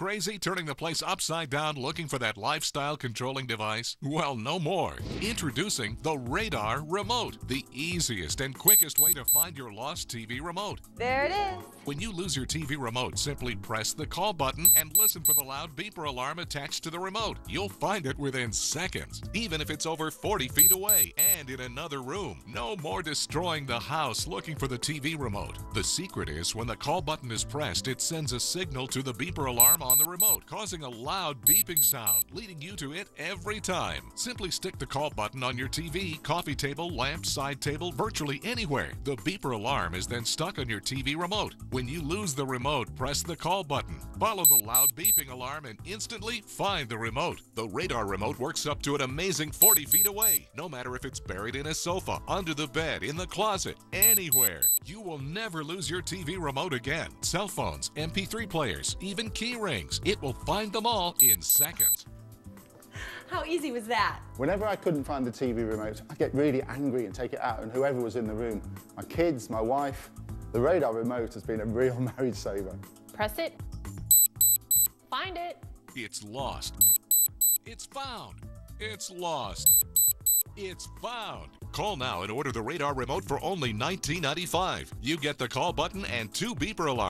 crazy turning the place upside down looking for that lifestyle controlling device? Well, no more. Introducing the Radar Remote, the easiest and quickest way to find your lost TV remote. There it is. When you lose your TV remote, simply press the call button and listen for the loud beeper alarm attached to the remote. You'll find it within seconds, even if it's over 40 feet away and in another room. No more destroying the house looking for the TV remote. The secret is when the call button is pressed, it sends a signal to the beeper alarm on the remote, causing a loud beeping sound, leading you to it every time. Simply stick the call button on your TV, coffee table, lamp, side table, virtually anywhere. The beeper alarm is then stuck on your TV remote. When you lose the remote, press the call button. Follow the loud beeping alarm and instantly find the remote. The radar remote works up to an amazing 40 feet away, no matter if it's buried in a sofa, under the bed, in the closet, anywhere. You will never lose your TV remote again. Cell phones, MP3 players, even key rings. It will find them all in seconds. How easy was that? Whenever I couldn't find the TV remote, I'd get really angry and take it out and whoever was in the room. My kids, my wife. The radar remote has been a real marriage saver. Press it. Find it. It's lost. It's found. It's lost. It's found. Call now and order the radar remote for only $19.95. You get the call button and two beeper alarms.